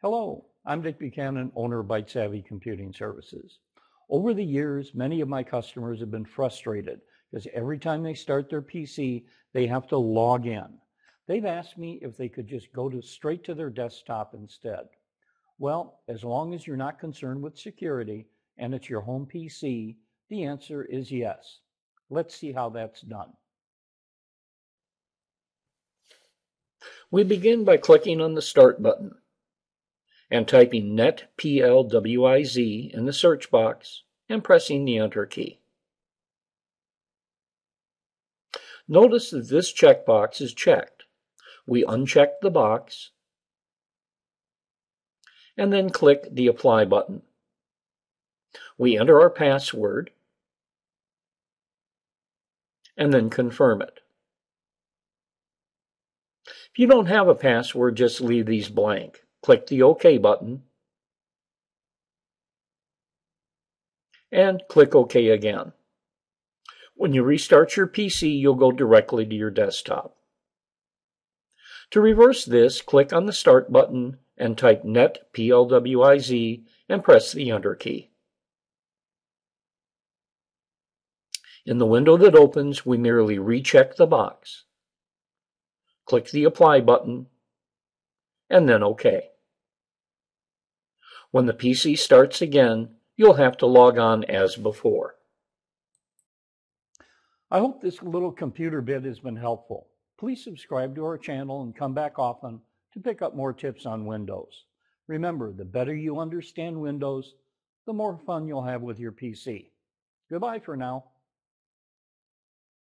Hello, I'm Dick Buchanan, owner of Byte Savvy Computing Services. Over the years, many of my customers have been frustrated because every time they start their PC, they have to log in. They've asked me if they could just go to straight to their desktop instead. Well, as long as you're not concerned with security and it's your home PC, the answer is yes. Let's see how that's done. We begin by clicking on the Start button and typing netplwiz in the search box and pressing the Enter key. Notice that this checkbox is checked. We uncheck the box and then click the Apply button. We enter our password and then confirm it. If you don't have a password, just leave these blank. Click the OK button and click OK again. When you restart your PC, you'll go directly to your desktop. To reverse this, click on the Start button and type netplwiz and press the Enter key. In the window that opens, we merely recheck the box. Click the Apply button and then OK. When the PC starts again, you'll have to log on as before. I hope this little computer bit has been helpful. Please subscribe to our channel and come back often to pick up more tips on Windows. Remember, the better you understand Windows, the more fun you'll have with your PC. Goodbye for now.